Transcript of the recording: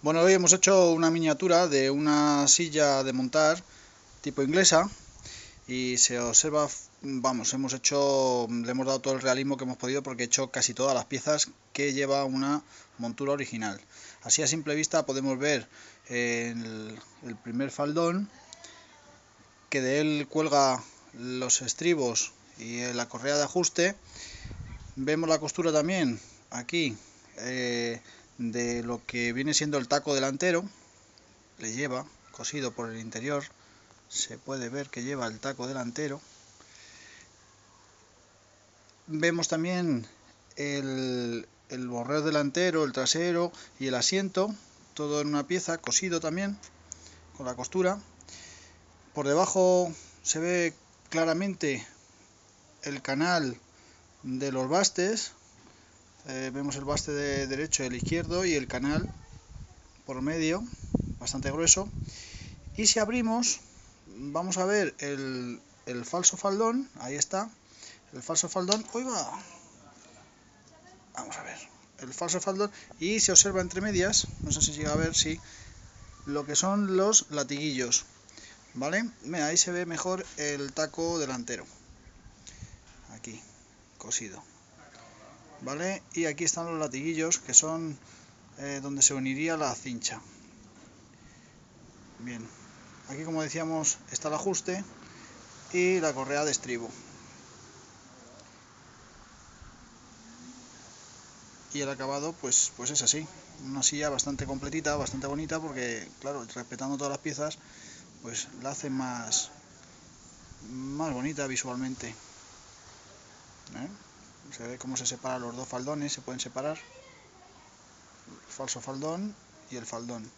Bueno, hoy hemos hecho una miniatura de una silla de montar tipo inglesa y se observa, vamos, hemos hecho, le hemos dado todo el realismo que hemos podido porque he hecho casi todas las piezas que lleva una montura original. Así a simple vista podemos ver el, el primer faldón, que de él cuelga los estribos y la correa de ajuste. Vemos la costura también aquí. Eh, de lo que viene siendo el taco delantero, le lleva cosido por el interior, se puede ver que lleva el taco delantero. Vemos también el, el delantero, el trasero y el asiento, todo en una pieza, cosido también, con la costura. Por debajo se ve claramente el canal de los bastes, eh, vemos el baste de derecho el izquierdo y el canal por medio, bastante grueso. Y si abrimos, vamos a ver el, el falso faldón, ahí está, el falso faldón, hoy va, vamos a ver, el falso faldón, y se observa entre medias, no sé si llega a ver, si lo que son los latiguillos, ¿vale? ahí se ve mejor el taco delantero, aquí, cosido. ¿Vale? Y aquí están los latiguillos que son eh, donde se uniría la cincha. Bien, aquí como decíamos está el ajuste y la correa de estribo. Y el acabado pues, pues es así, una silla bastante completita, bastante bonita porque claro, respetando todas las piezas pues la hace más, más bonita visualmente. Se ve cómo se separan los dos faldones, se pueden separar el falso faldón y el faldón.